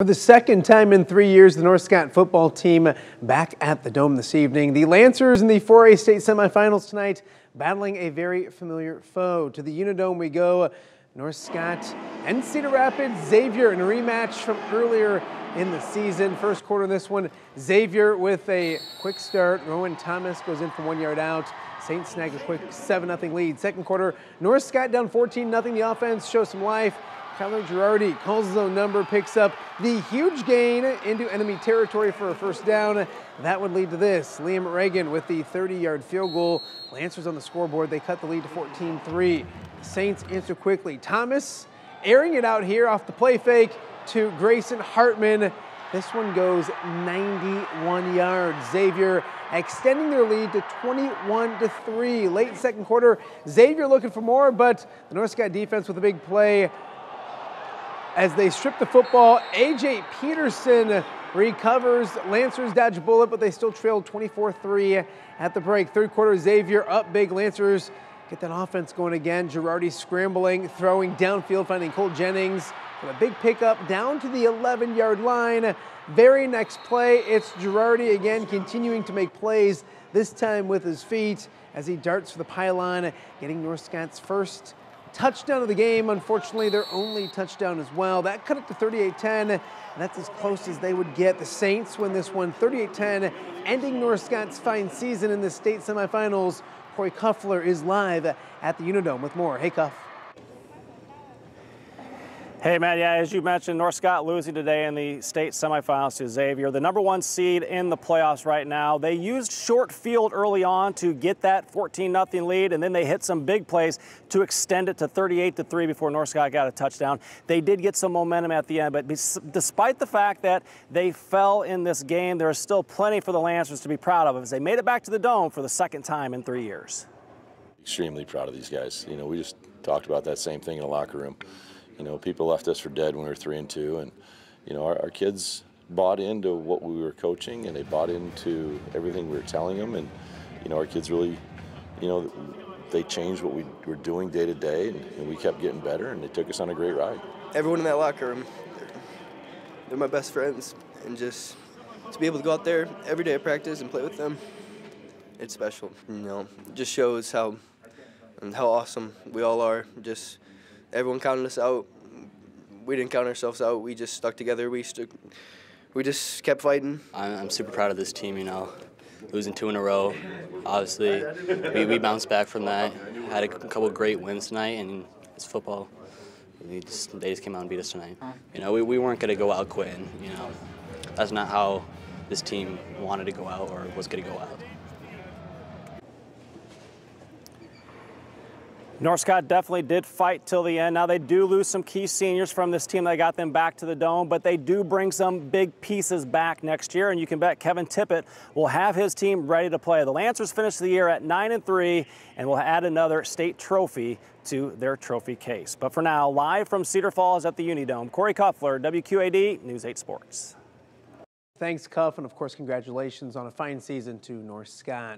For the second time in three years, the North Scott football team back at the Dome this evening. The Lancers in the 4A state semifinals tonight, battling a very familiar foe. To the Unidome we go. North Scott and Cedar Rapids, Xavier in a rematch from earlier in the season. First quarter this one, Xavier with a quick start. Rowan Thomas goes in from one yard out. Saints snag a quick 7-0 lead. Second quarter, North Scott down 14-0. The offense shows some life. Kyler Girardi calls his own number, picks up the huge gain into enemy territory for a first down. That would lead to this. Liam Reagan with the 30-yard field goal. Lancers on the scoreboard. They cut the lead to 14-3. Saints answer quickly. Thomas airing it out here off the play fake to Grayson Hartman. This one goes 91 yards. Xavier extending their lead to 21 to 3. Late second quarter, Xavier looking for more, but the North Scott defense with a big play as they strip the football. A.J. Peterson recovers. Lancers dodge bullet, but they still trail 24-3 at the break. Third quarter, Xavier up big. Lancers get that offense going again. Girardi scrambling, throwing downfield, finding Cole Jennings for a big pickup down to the 11-yard line. Very next play, it's Girardi again continuing to make plays, this time with his feet as he darts for the pylon, getting North Scott's first touchdown of the game. Unfortunately, their only touchdown as well. That cut it to 38-10. That's as close as they would get. The Saints win this one 38-10, ending North Scott's fine season in the state semifinals. Corey Cuffler is live at the Unidome with more. Hey, Cuff. Hey, man, yeah, as you mentioned, North Scott losing today in the state semifinals to Xavier, the number one seed in the playoffs right now. They used short field early on to get that 14-0 lead, and then they hit some big plays to extend it to 38-3 before North Scott got a touchdown. They did get some momentum at the end, but despite the fact that they fell in this game, there is still plenty for the Lancers to be proud of as they made it back to the Dome for the second time in three years. Extremely proud of these guys. You know, we just talked about that same thing in the locker room. You know, people left us for dead when we were three and two, and you know, our, our kids bought into what we were coaching, and they bought into everything we were telling them, and you know, our kids really, you know, they changed what we were doing day to day, and, and we kept getting better, and they took us on a great ride. Everyone in that locker room, they're my best friends, and just to be able to go out there every day at practice and play with them, it's special. You know, it just shows how how awesome we all are. Just everyone counted us out. We didn't count ourselves out. We just stuck together. We stuck. We just kept fighting. I'm, super proud of this team. You know, losing two in a row. Obviously, we, we bounced back from that. Had a couple great wins tonight, and it's football. We just, they just came out and beat us tonight. You know, we, we weren't going to go out quitting. You know, that's not how this team wanted to go out or was going to go out. North Scott definitely did fight till the end. Now they do lose some key seniors from this team that got them back to the dome, but they do bring some big pieces back next year, and you can bet Kevin Tippett will have his team ready to play. The Lancers finished the year at 9 and 3 and will add another state trophy to their trophy case. But for now, live from Cedar Falls at the Unidome, Corey Cuffler, WQAD News 8 Sports. Thanks, Cuff, and of course, congratulations on a fine season to North Scott.